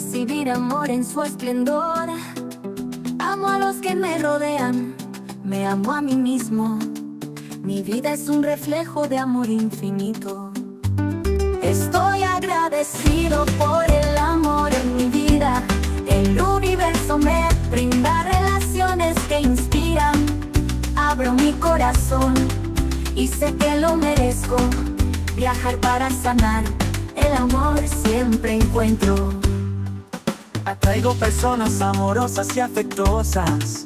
recibir amor en su esplendor. Amo a los que me rodean, me amo a mí mismo. Mi vida es un reflejo de amor infinito. Estoy agradecido por el amor en mi vida. El universo me brinda relaciones que inspiran. Abro mi corazón y sé que lo merezco. Viajar para sanar, el amor siempre encuentro. Atraigo personas amorosas y afectuosas.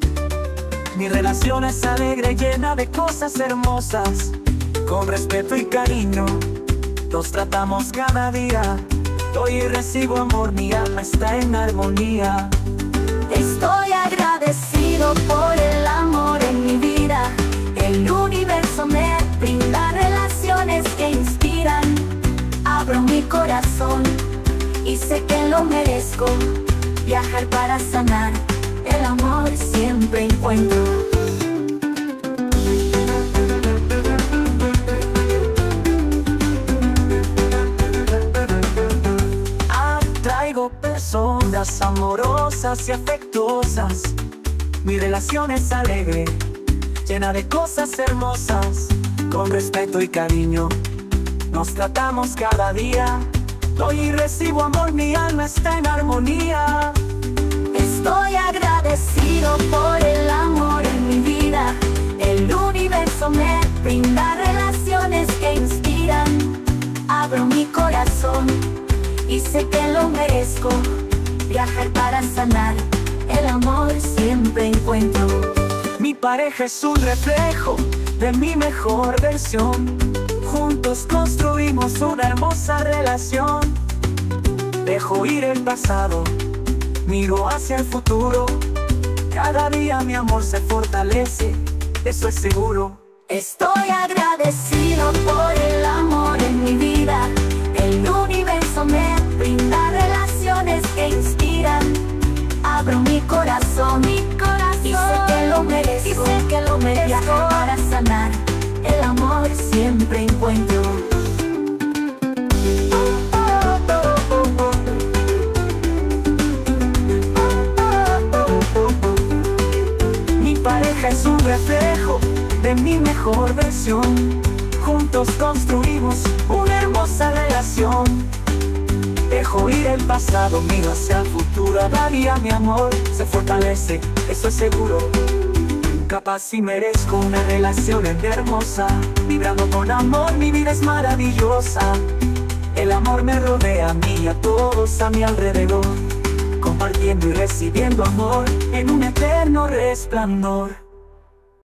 Mi relación es alegre, llena de cosas hermosas. Con respeto y cariño, nos tratamos cada día. Doy y recibo amor, mi alma está en armonía. Y sé que lo merezco. Viajar para sanar, el amor siempre encuentro. Atraigo personas amorosas y afectuosas. Mi relación es alegre, llena de cosas hermosas. Con respeto y cariño, nos tratamos cada día. Doy y recibo amor, mi alma está en armonía. Estoy agradecido por el amor en mi vida. El universo me brinda relaciones que inspiran. Abro mi corazón y sé que lo merezco. Viajar para sanar, el amor siempre encuentro. Mi pareja es un reflejo de mi mejor versión. Juntos construimos una hermosa relación. Dejo ir el pasado, miro hacia el futuro. Cada día mi amor se fortalece, eso es seguro. Estoy agradecido por el amor en mi vida. El universo me brinda relaciones que inspiran. Abro mi corazón. Y Mi pareja es un reflejo de mi mejor versión. Juntos construimos una hermosa relación. Dejo ir el pasado, miro hacia el futuro. Cada día mi amor se fortalece, eso es seguro. Capaz y merezco una relación hermosa. Vibrando con amor, mi vida es maravillosa. El amor me rodea a mí y a todos a mi alrededor. Compartiendo y recibiendo amor en un eterno resplandor.